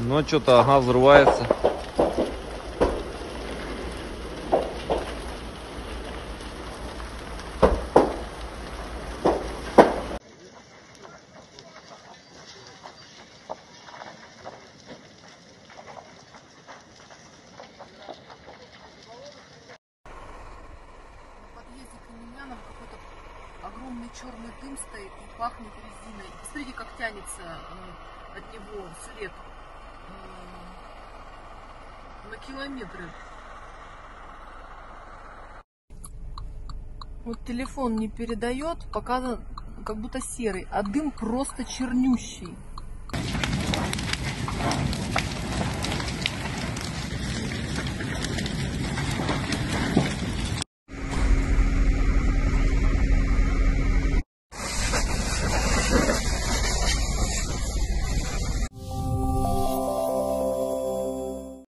Ну, что-то, ага, взрывается. Огромный черный дым стоит и пахнет резиной. Посмотрите, как тянется э, от него след километры. Вот телефон не передает, показан как будто серый, а дым просто чернющий.